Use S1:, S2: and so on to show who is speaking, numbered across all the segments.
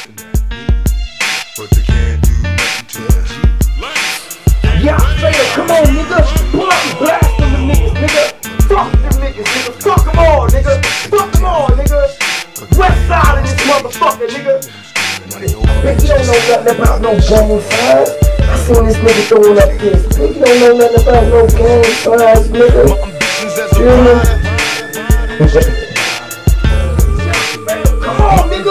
S1: But they can't do nothing to us.
S2: Yeah, say it, come on, nigga. Pull up and blast them niggas, nigga. Fuck them niggas, nigga. Fuck them all, nigga. Fuck them all, nigga. West side of this motherfucker, nigga. Bitch, you don't know nothing about no gang signs. I seen this nigga throwing up this. Bitch, you don't know nothing about no gang signs, nigga. Feel me? Come on, nigga.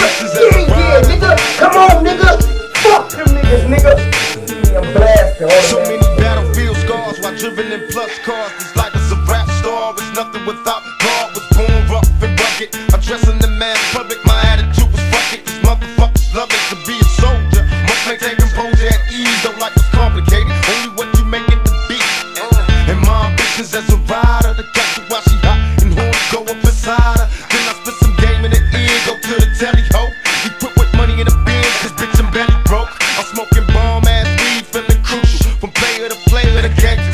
S2: The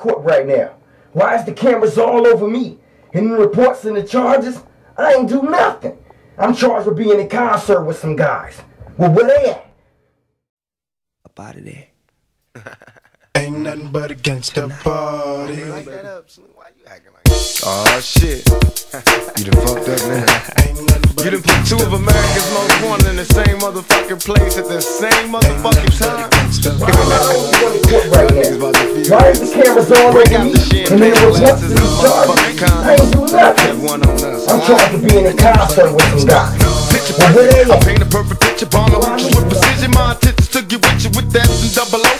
S2: court right now? Why is the cameras all over me? And the reports and the charges? I ain't do nothing. I'm charged with being in concert with some guys. Well, where they at?
S3: Up out of there.
S1: Ain't nothing but against the party.
S4: Oh shit. You done fucked up now.
S1: Ain't nothing but
S4: You done put two of America's most wanted in the same motherfucking place at the same motherfucking time.
S2: Why am I the only one in right now?
S4: about to feel
S2: Why is the cameras all
S4: Break out
S2: me?
S4: the champagne
S2: And then the reports
S4: glasses
S2: and the
S4: and
S2: charges?
S4: motherfucking
S2: I ain't do nothing.
S4: one on.
S2: I'm charged with being in concert with some guys.
S4: Picture
S2: Well, where they
S4: perfect. I paint a perfect picture. Bomb my hooches with precision. My intentions to get with you with that and double OP.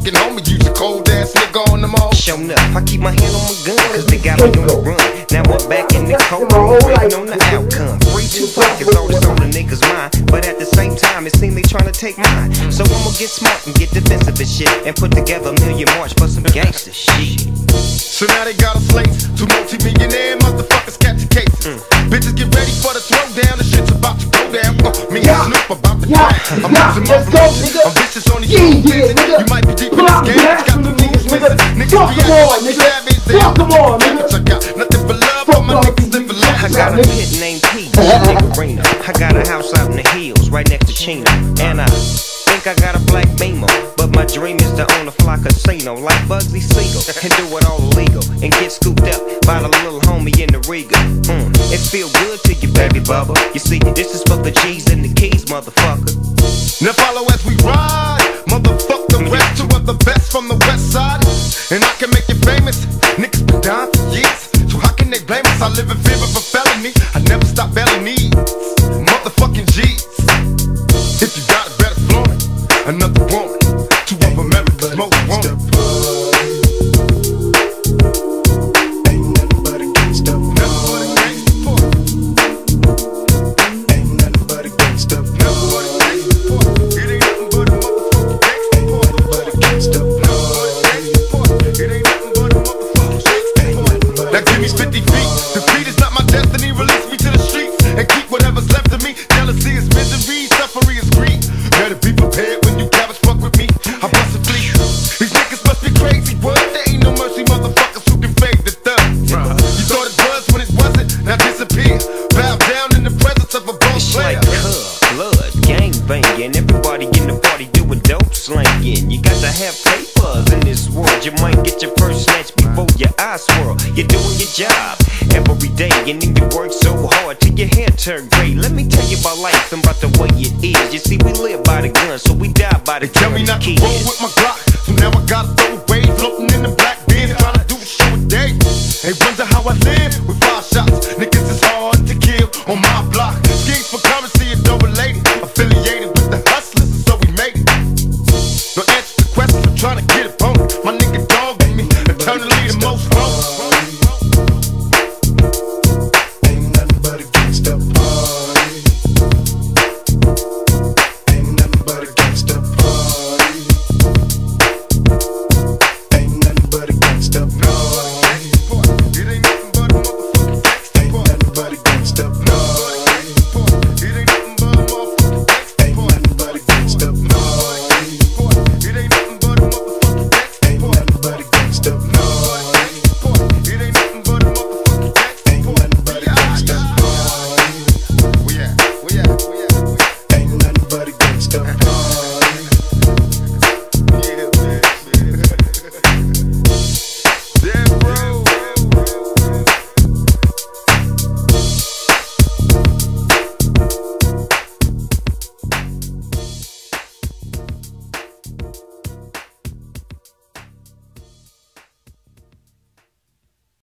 S4: Dog, fucking homie. Use a cold ass nigga on them all.
S3: Shown up, I keep my hand on my gun, cause they got me on the run. Now I'm back in the cold room, waiting on the outcome. Free two pockets, all this on the niggas' mind. But at the same time, it seems they tryna take mine. So I'ma get smart and get defensive and shit. And put together a million march for some gangster shit.
S4: So now they got a slate. Two multi-millionaire motherfuckers catch a case. Bitches get ready for the throwdown. The shit's about to go down. Uh, me
S2: Yeah.
S4: and Snoop about to
S2: Yeah.
S4: crack. I'm
S2: Yeah.
S4: losing my
S2: Let's go,
S4: religion.
S2: nigga.
S4: I'm vicious on these
S2: Yeah,
S4: yeah,
S2: yeah, nigga.
S4: You might be deep in
S2: Pull
S4: this
S2: out
S4: game.
S2: the
S4: Got
S2: ass from
S4: the
S2: the
S4: niggas
S2: niggas, nigga. Fuck them all, nigga. Fuck them all, nigga.
S4: I got nothing but love for my niggas
S2: these
S4: live.
S3: I got a pit named P, nigga Reno. I got a house out in the hills, right next to Chino. And I think I got a black beamer. But my dream is to own a fly casino like Bugsy Siegel. And do it all illegal. And get scooped up by the little homie in the Regal. Mm, it feel good to you, baby bubba. You see, this is for the G's and the keys, motherfucker.
S4: Now follow as we ride. And I can make you famous. Me 50 feet. Defeat is not You
S3: got to have papers in this world. You might get your first snatch before your eyes swirl. You're doing your job every day, and then you work so hard till your hair turn gray. Let me tell you about life and about the way it is. You see, we live by the gun, so we die by the
S4: they Tell me not
S3: kids.
S4: to roll with my Glock, so now I got throw away, floating in the black bin, trying to do show a day. Hey, wonder how I live with five shots. Niggas is hard to kill on my